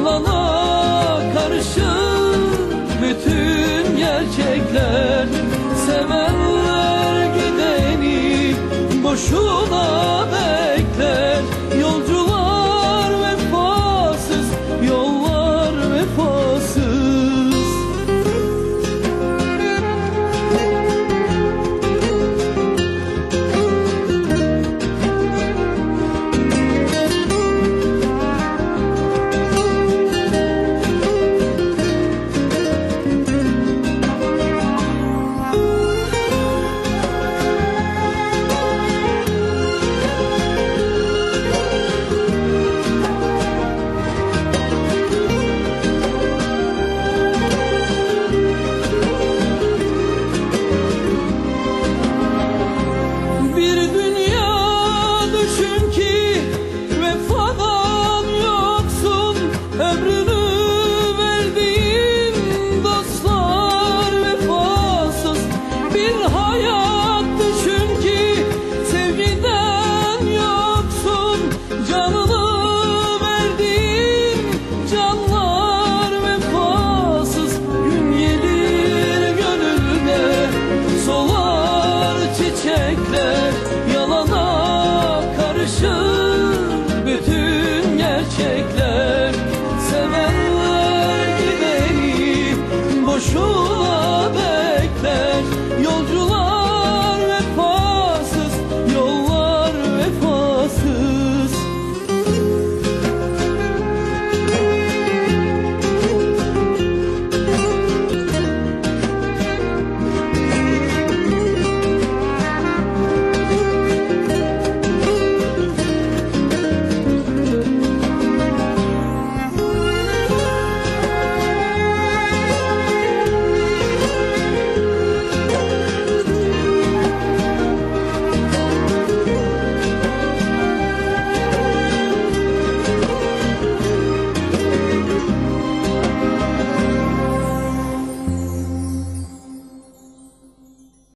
Yalana karşı bütün gerçekler. Sevenler gideni boşuna ver. 我说。